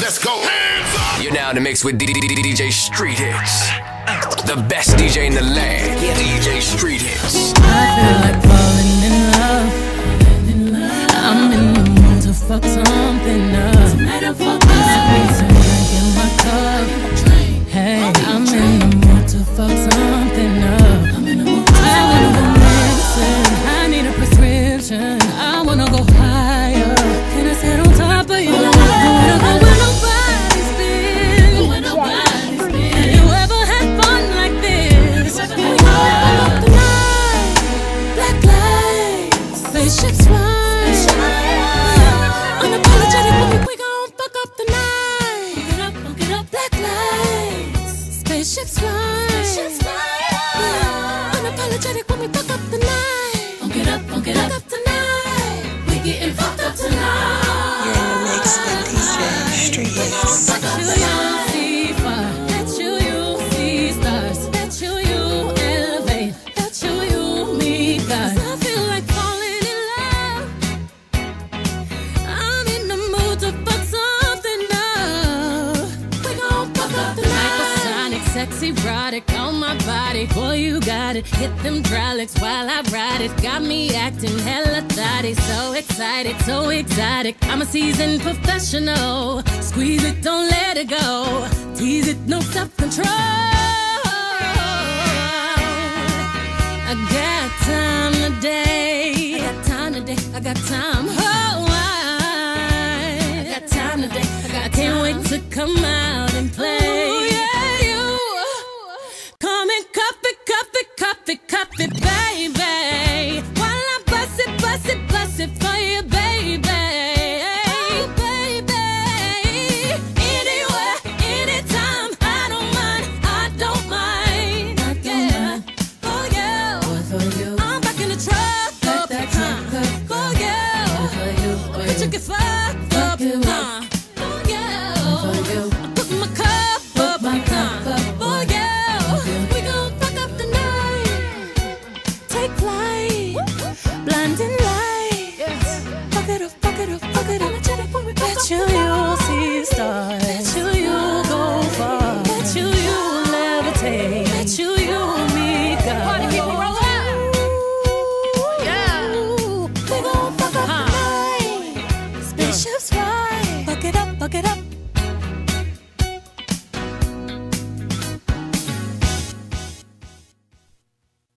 Let's go. Hands up. You're now in the mix with DJ Street Hitz. The best DJ in the land. DJ Street Hitz. I feel like falling spaceships fly. Unapologetic when we fuck up the night. Funk it up, funk it up, up tonight. We getting fucked up tonight. You're in the mix with DJ Street sexy, erotic on my body. Boy, you got it. Hit them trollics while I ride it. Got me acting hella thotty. So excited, so exotic. I'm a seasoned professional. Squeeze it, don't let it go. Tease it, no self control. I got time today. I got time today. I got time. Oh, I, I got time today. I, got I can't wait to come out Fuck it up, fuck it up, fuck it up. You you'll see stars.